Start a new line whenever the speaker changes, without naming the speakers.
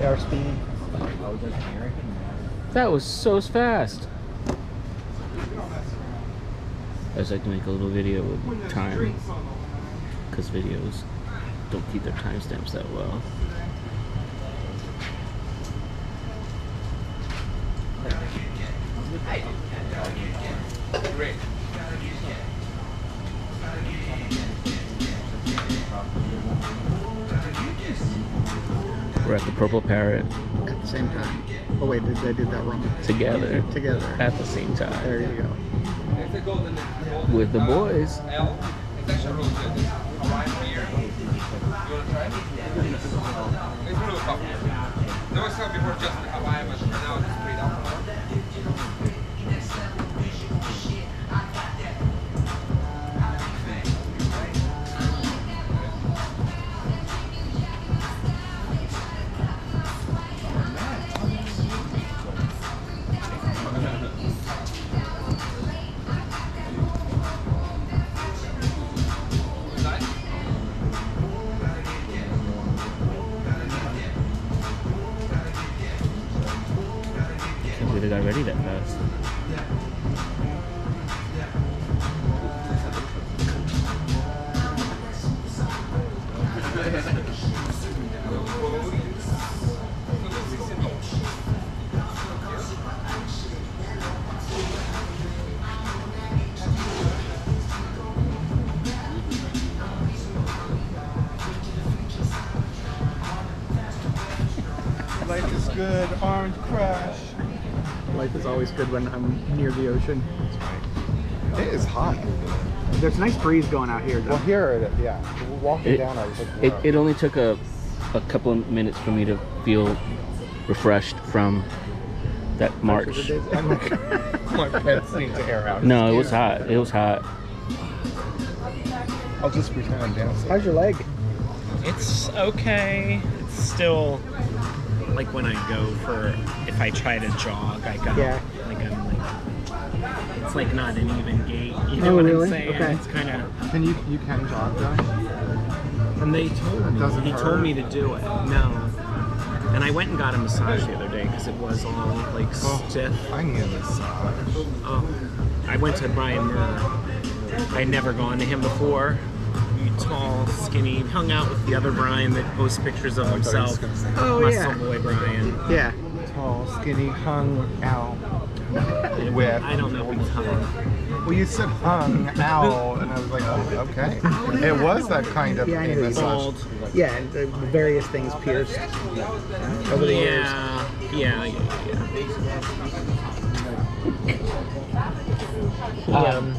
Airspeed.
That was so fast. I just like to make a little video with time. Because videos don't keep their timestamps that well. We're at the Purple Parrot
At the same time. Oh wait, did I did that wrong?
together
Together.
at the same time
There you go.
with the boys. Believe they got that fast.
Life is good. Orange crush.
Life is always good when I'm near the ocean.
It is hot.
There's a nice breeze going out here, though.
Well, here, it, yeah. Walking
It-
down, I was like,
It, it only took a, a couple of minutes for me to feel refreshed from that march.
My pants need to air out.
No, it was hot. It was hot.
I'll just pretend I'm dancing.
How's your leg?
It's okay. It's still like when I go for if I try to jog, I got
Yeah.
like I'm like it's like not an even gait. You know
Oh,
what
really?
I'm saying?
Okay.
It's kind of
Can you you can jog, though?
and they told me
doesn't
he
hurt?
told me to do it. No. And I went and got a massage the other day because it was all like
Oh.
stiff.
I need a massage.
Oh, I went to Brian Murr. I'd never gone to him before. You tall, skinny, hung out with the other Brian that posts pictures of
I thought he was
himself.
gonna say-
Oh,
Muscle
yeah.
boy Brian.
Yeah.
Tall, skinny, hung out. With.
I don't know if he's hung.
Well, you said hung out, and I was like, oh, okay. It was that kind of
Yeah, I
a
knew he
massage.
Bald.
Yeah, and the various things pierced over the years.
Yeah, yeah, yeah, yeah.
Um,